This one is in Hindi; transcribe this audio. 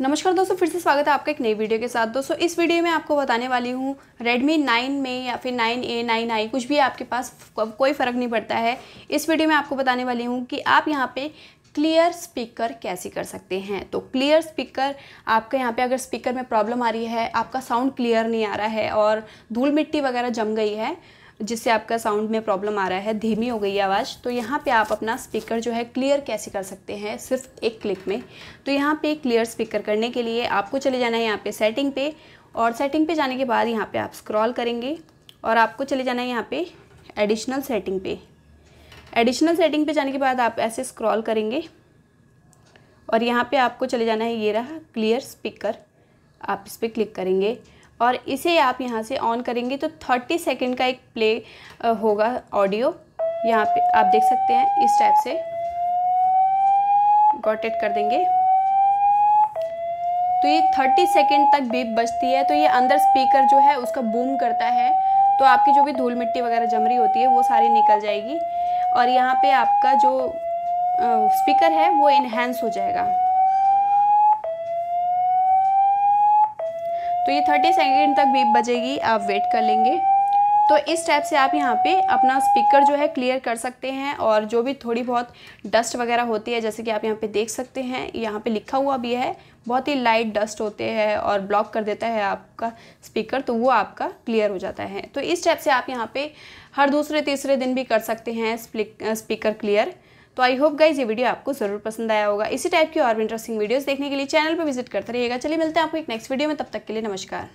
नमस्कार दोस्तों, फिर से स्वागत है आपका एक नई वीडियो के साथ। दोस्तों, इस वीडियो में आपको बताने वाली हूँ, Redmi 9 में या फिर 9A 9i कुछ भी आपके पास कोई फ़र्क नहीं पड़ता है। इस वीडियो में आपको बताने वाली हूँ कि आप यहाँ पे क्लियर स्पीकर कैसे कर सकते हैं। तो क्लियर स्पीकर आपके यहाँ पे अगर स्पीकर में प्रॉब्लम आ रही है, आपका साउंड क्लियर नहीं आ रहा है और धूल मिट्टी वगैरह जम गई है जिससे आपका साउंड में प्रॉब्लम आ रहा है, धीमी हो गई आवाज़ तो यहाँ पे आप अपना स्पीकर जो है क्लियर कैसे कर सकते हैं? सिर्फ़ एक क्लिक में। तो यहाँ पे क्लियर स्पीकर करने के लिए आपको चले जाना है यहाँ पे सेटिंग पे, और सेटिंग पे जाने के बाद यहाँ पे आप स्क्रॉल करेंगे, और आपको चले जाना है यहाँ पे एडिशनल सेटिंग पे। एडिशनल सेटिंग पे जाने के बाद आप ऐसे स्क्रॉल करेंगे, और यहाँ पे आपको चले जाना है ये रहा क्लियर स्पीकर आप इस पर क्लिक करेंगे। और इसे आप यहाँ से ऑन करेंगे तो 30 सेकंड का एक प्ले होगा ऑडियो यहाँ पे आप देख सकते हैं, इस टाइप से। गॉटेड कर देंगे। तो ये 30 सेकंड तक बीप बजती है तो ये अंदर स्पीकर जो है, उसका बूम करता है। तो आपकी जो भी धूल मिट्टी वगैरह जम रही होती है, वो सारी निकल जाएगी। और यहाँ पे आपका जो स्पीकर है, वो इन्हेंस हो जाएगा। तो ये थर्टी सेकेंड तक बीप बजेगी, आप वेट कर लेंगे। तो इस टाइप से आप यहाँ पे अपना स्पीकर जो है क्लियर कर सकते हैं और जो भी थोड़ी बहुत डस्ट वगैरह होती है, जैसे कि आप यहाँ पे देख सकते हैं, यहाँ पे लिखा हुआ भी है, बहुत ही लाइट डस्ट होते हैं और ब्लॉक कर देता है आपका स्पीकर तो वो आपका क्लियर हो जाता है। तो इस टाइप से आप यहाँ पे हर दूसरे तीसरे दिन भी कर सकते हैं स्पीकर क्लियर तो आई होप गाइज़ ये वीडियो आपको ज़रूर पसंद आया होगा। इसी टाइप की और इंटरेस्टिंग वीडियोस देखने के लिए चैनल पर विज़िट करते रहिएगा। चलिए मिलते हैं आपको एक नेक्स्ट वीडियो में। तब तक के लिए नमस्कार।